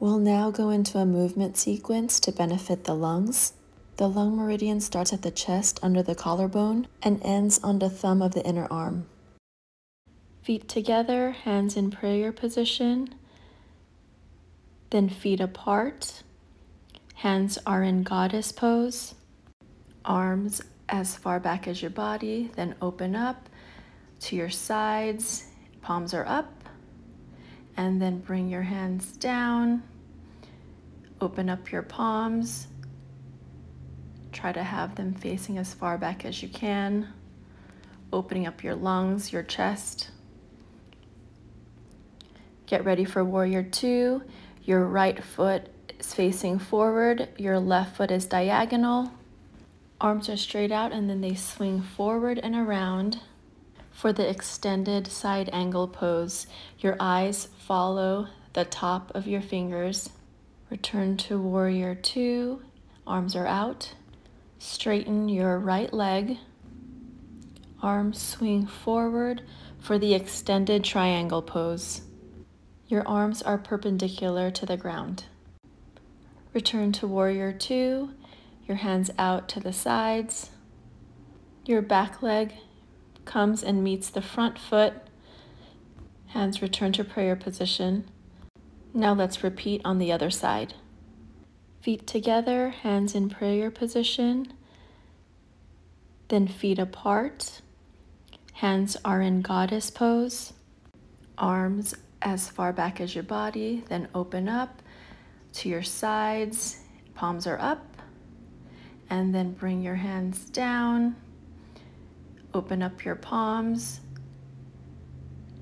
We'll now go into a movement sequence to benefit the lungs. The lung meridian starts at the chest under the collarbone and ends on the thumb of the inner arm. Feet together, hands in prayer position, then feet apart. Hands are in goddess pose, arms as far back as your body, then open up to your sides, palms are up, and then bring your hands down. Open up your palms. Try to have them facing as far back as you can. Opening up your lungs, your chest. Get ready for warrior two. Your right foot is facing forward, your left foot is diagonal. Arms are straight out and then they swing forward and around. For the extended side angle pose, your eyes follow the top of your fingers. Return to warrior two, arms are out. Straighten your right leg. Arms swing forward for the extended triangle pose. Your arms are perpendicular to the ground. Return to warrior two, your hands out to the sides. Your back leg comes and meets the front foot. Hands return to prayer position. Now let's repeat on the other side. Feet together, hands in prayer position. Then feet apart. Hands are in goddess pose. Arms as far back as your body. Then open up to your sides. Palms are up. And then bring your hands down. Open up your palms.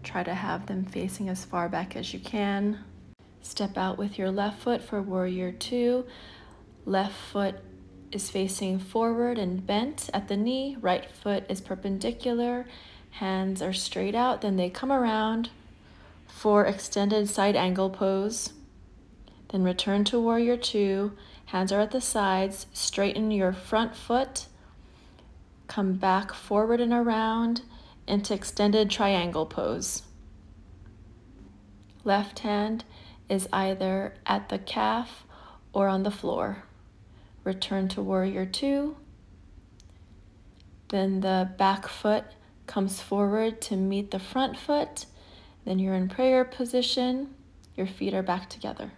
Try to have them facing as far back as you can. Step out with your left foot for warrior two. Left foot is facing forward and bent at the knee. Right foot is perpendicular. Hands are straight out. Then they come around for extended side angle pose. Then return to warrior two. Hands are at the sides. Straighten your front foot Come back forward and around into extended triangle pose. Left hand is either at the calf or on the floor. Return to warrior two. Then the back foot comes forward to meet the front foot. Then you're in prayer position. Your feet are back together.